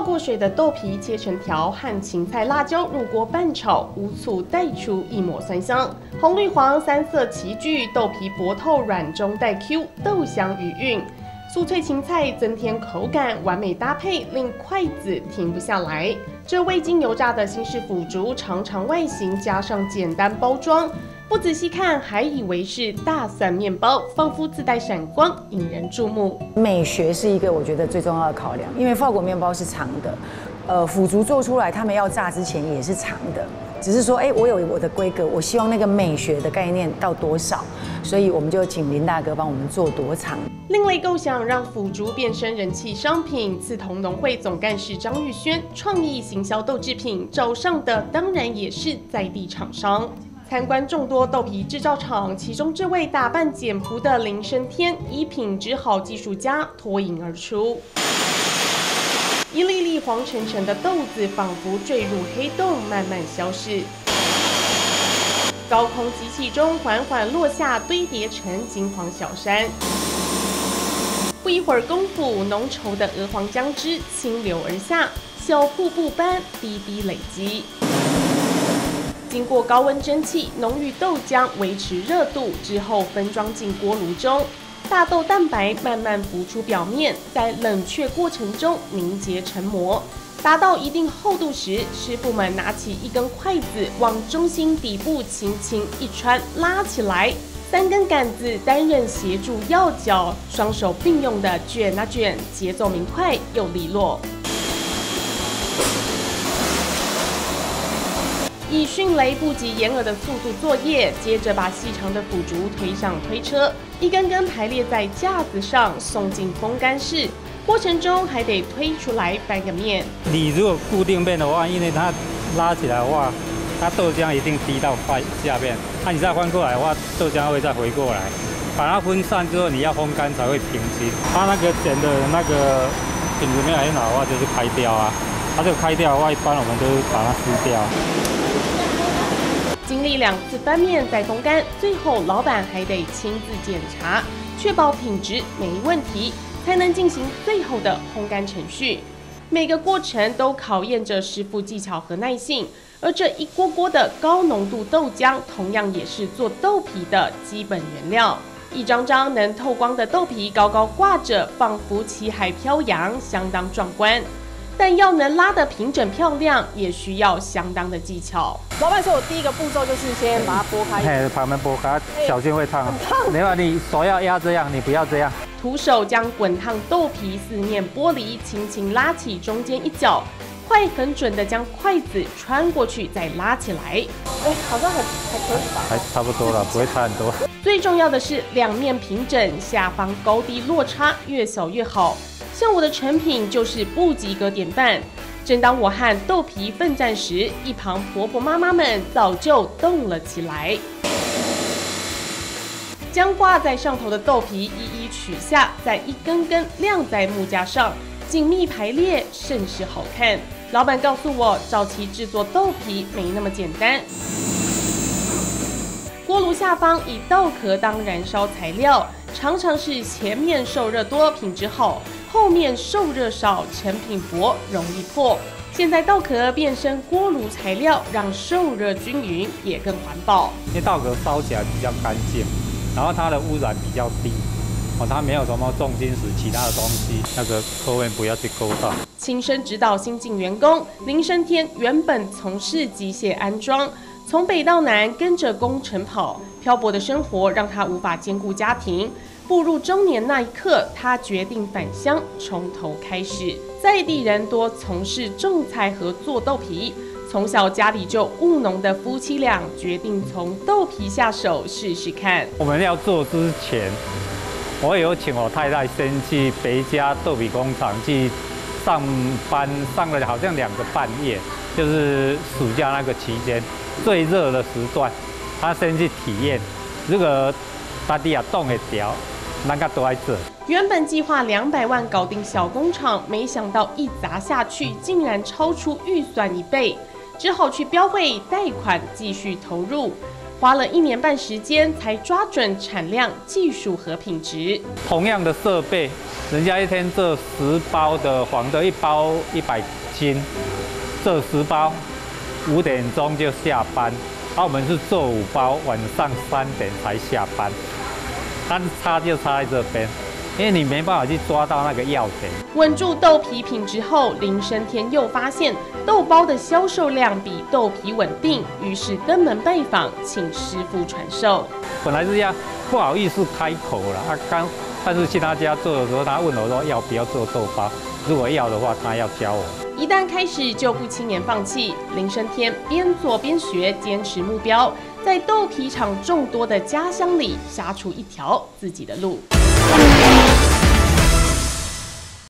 泡过水的豆皮切成条，和芹菜、辣椒入锅拌炒，无醋带出一抹酸香。红绿黄三色齐聚，豆皮薄透软中带 Q，豆香余韵。酥脆芹菜增添口感，完美搭配，令筷子停不下来。这未经油炸的新式腐竹，长长外形加上简单包装，不仔细看还以为是大蒜面包，仿佛自带闪光，引人注目。美学是一个我觉得最重要的考量，因为法国面包是长的，呃，腐竹做出来，他们要炸之前也是长的。只是说，哎，我有我的规格，我希望那个美学的概念到多少，所以我们就请林大哥帮我们做多长。另类构想让腐竹变身人气商品，刺桐农会总干事张玉轩创意行销豆制品，找上的当然也是在地厂商。参观众多豆皮制造厂，其中这位打扮简朴的林生天，以品质好技术家脱颖而出。一粒粒黄澄澄的豆子，仿佛坠入黑洞，慢慢消逝。高空机器中缓缓落下，堆叠成金黄小山。不一会儿功夫，浓稠的鹅黄姜汁倾流而下，小瀑布般滴滴累积。经过高温蒸汽，浓郁豆浆维持热度之后，分装进锅炉中。大豆蛋白慢慢浮出表面，在冷却过程中凝结成膜，达到一定厚度时，师傅们拿起一根筷子，往中心底部轻轻一穿，拉起来，三根杆子担任协助要角，双手并用的卷啊卷，节奏明快又利落。以迅雷不及掩耳的速度作业，接着把细长的腐竹推上推车，一根根排列在架子上，送进风干室。过程中还得推出来翻个面。你如果固定面的话，因为它拉起来的话，它豆浆一定滴到翻下面。那你再翻过来的话，豆浆会再回过来。把它分散之后，你要风干才会平均。它那个剪的那个品质没有很好的话，就是开掉啊。它这个开掉的话，一般我们都把它撕掉。经历两次翻面再风干，最后老板还得亲自检查，确保品质没问题，才能进行最后的烘干程序。每个过程都考验着师傅技巧和耐性，而这一锅锅的高浓度豆浆，同样也是做豆皮的基本原料。一张张能透光的豆皮高高挂着，仿佛旗海飘扬，相当壮观。但要能拉得平整漂亮，也需要相当的技巧。老板说，我第一个步骤就是先把它剥开，嘿，旁边拨开，小心会烫。烫没有，你手要压这样，你不要这样。徒手将滚烫豆皮四面剥离，轻轻拉起中间一角，快很准的将筷子穿过去，再拉起来。哎，好像还还可以吧？还差不多了，不会差很多。最重要的是两面平整，下方高低落差越小越好。像我的成品就是不及格典范。正当我和豆皮奋战时，一旁婆婆妈妈们早就动了起来，将挂在上头的豆皮一一取下，再一根根晾在木架上，紧密排列，甚是好看。老板告诉我，早期制作豆皮没那么简单。锅炉下方以稻壳当燃烧材料，常常是前面受热多，品质好。后面受热少，成品薄，容易破。现在稻壳变身锅炉材料，让受热均匀，也更环保。因为稻壳烧起来比较干净，然后它的污染比较低，哦，它没有什么重金属、其他的东西，那个客位不要去勾到。亲身指导新进员工林生天，原本从事机械安装，从北到南跟着工程跑，漂泊的生活让他无法兼顾家庭。步入中年那一刻，他决定返乡，从头开始。在地人多从事种菜和做豆皮，从小家里就务农的夫妻俩决定从豆皮下手试试看。我们要做之前，我有请我太太先去别家豆皮工厂去上班，上了好像两个半夜，就是暑假那个期间最热的时段，他先去体验，这个大地啊冻会掉。原本计划两百万搞定小工厂，没想到一砸下去，竟然超出预算一倍，只好去标会贷款继续投入。花了一年半时间才抓准产量、技术和品质。同样的设备，人家一天做十包的黄豆，一包一百斤，做十包，五点钟就下班。而我们是做五包，晚上三点才下班。但是差就差在这边。因为你没办法去抓到那个要点。稳住豆皮品质后，林生天又发现豆包的销售量比豆皮稳定，于是登门拜访，请师傅传授。本来是要不好意思开口了，他刚但是去他家做的时候，他问我说要不要做豆包，如果要的话，他要教我。一旦开始就不轻言放弃。林生天边做边学，坚持目标，在豆皮厂众多的家乡里杀出一条自己的路。